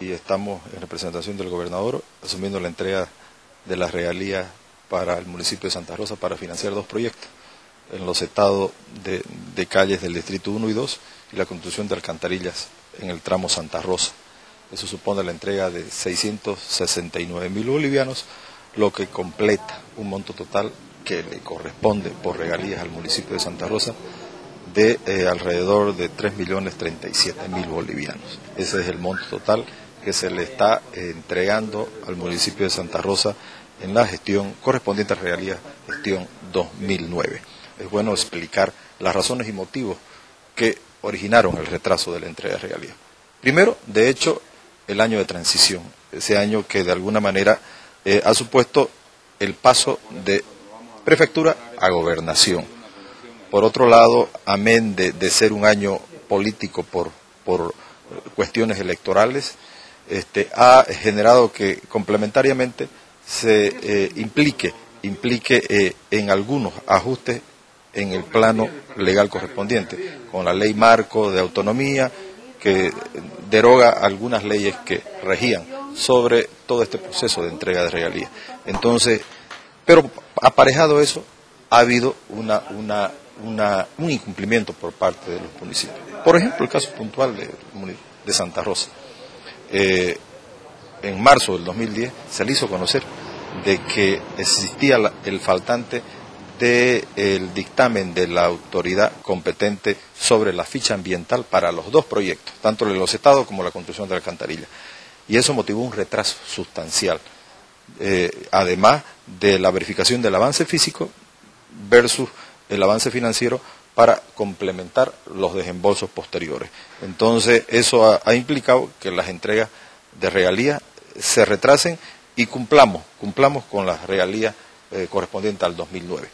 y estamos en representación del gobernador asumiendo la entrega de las regalías para el municipio de Santa Rosa para financiar dos proyectos en los estados de, calles del Distrito 1 y 2 y la construcción de alcantarillas en el tramo Santa Rosa. Eso supone la entrega de 669 mil bolivianos, lo que completa un monto total que le corresponde por regalías al municipio de Santa Rosa de eh, alrededor de 3.037.000 bolivianos. Ese es el monto total que se le está eh, entregando al municipio de Santa Rosa en la gestión correspondiente a regalías gestión 2009. Es bueno explicar las razones y motivos que originaron el retraso de la entrega de regalías. Primero, de hecho, el año de transición, ese año que de alguna manera eh, ha supuesto el paso de prefectura a gobernación. Por otro lado, amén de, ser un año político por, por cuestiones electorales, este, ha generado que complementariamente se eh, implique, implique eh, en algunos ajustes en el plano legal correspondiente, con la ley marco de autonomía que deroga algunas leyes que regían sobre todo este proceso de entrega de regalías. Entonces, pero aparejado eso, ha habido una, un incumplimiento por parte de los municipios. Por ejemplo, el caso puntual de Santa Rosa. Eh, en marzo del 2010 se le hizo conocer de que existía el faltante del dictamen de la autoridad competente sobre la ficha ambiental para los dos proyectos, tanto el de los estados como la construcción de la alcantarilla. Y eso motivó un retraso sustancial, eh, además de la verificación del avance físico versus el avance financiero para complementar los desembolsos posteriores. Entonces, eso ha, implicado que las entregas de regalías se retrasen y cumplamos, cumplamos con las regalías eh, correspondientes al 2009.